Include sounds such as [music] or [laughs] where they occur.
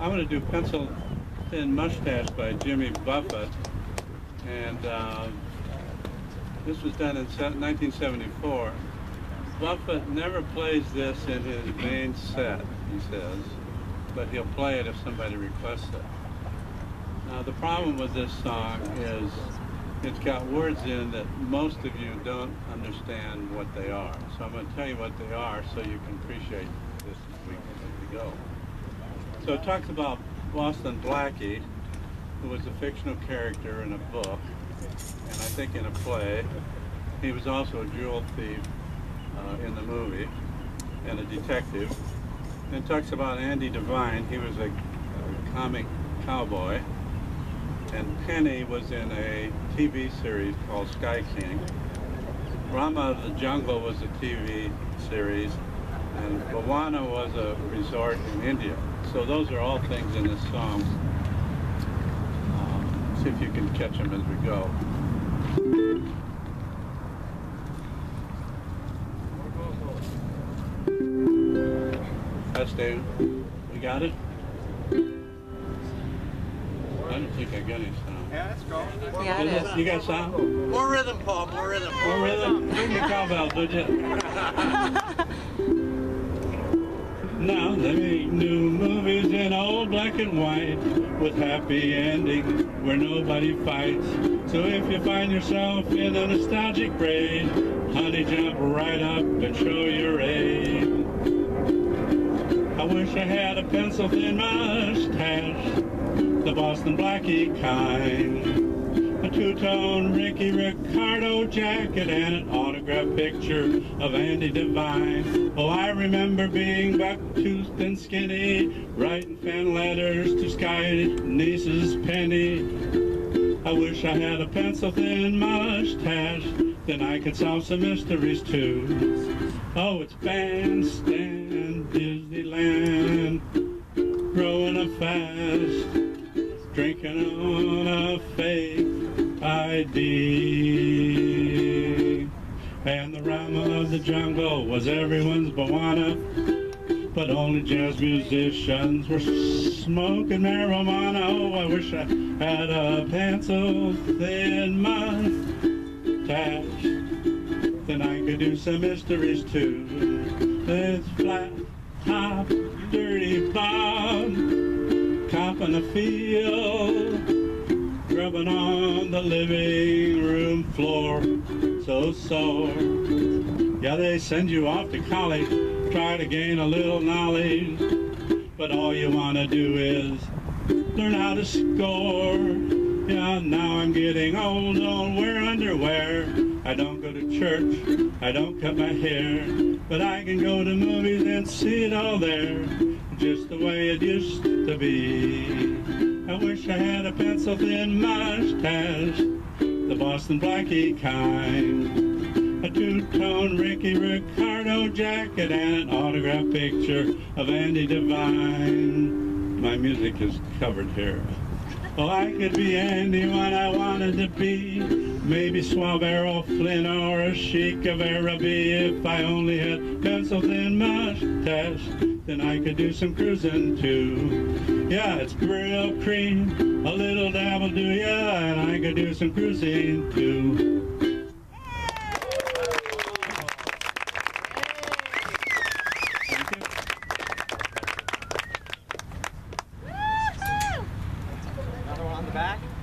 I'm going to do Pencil Thin Mustache by Jimmy Buffett. And uh, this was done in 1974. Buffett never plays this in his main set, he says, but he'll play it if somebody requests it. Now the problem with this song is it's got words in that most of you don't understand what they are. So I'm going to tell you what they are so you can appreciate this as we, as we go. So it talks about Boston Blackie, who was a fictional character in a book, and I think in a play. He was also a jewel thief uh, in the movie, and a detective. And talks about Andy Devine. He was a, a comic cowboy and Penny was in a TV series called Sky King. Ramar of the Jungle was a TV series, and Bhawana was a resort in India. So those are all things in this song. Um, see if you can catch them as we go. That's Dave. We got it? I don't think I got any sound. Yeah, let's go. Yeah, it is. You got sound? More rhythm, Paul. More rhythm. More rhythm? Bring your cowbell, would you? [laughs] black and white with happy endings where nobody fights. So if you find yourself in a nostalgic raid, honey, jump right up and show your age. I wish I had a pencil thin mustache the Boston Blackie kind. A Ricky Ricardo jacket and an autograph picture of Andy Devine. Oh, I remember being buck-toothed and skinny, writing fan letters to Sky King's Penny. I wish I had a pencil-thin mustache, then I could solve some mysteries too. Oh, it's bandstand Disneyland, growing up fast drinking on a fake ID. And the Ramar of the jungle was everyone's Bhawana, but only jazz musicians were smoking marijuana. Oh, I wish I had a pencil thin mustache. Then I could do some mysteries too. It's flat, top, dirty Bob cop in the field, rubbing on the living room floor, so sore. Yeah, they send you off to college, try to gain a little knowledge, but all you want to do is learn how to score. Yeah, now I'm getting old, don't wear underwear. I don't go to church, I don't cut my hair, but I can go to movies and see it all there just the way it used to be. I wish I had a pencil thin mustache, the Boston Blackie kind. A two-tone Ricky Ricardo jacket and an autograph picture of Andy Devine. My music is covered here. Oh, I could be anyone I wanted to be. Maybe Suave Errol Flynn or a Sheik of Araby if I only had pencil thin mustache then I could do some cruising too. Yeah, it's Brylcreem, a little dab will do ya, and I could do some cruising too. Back.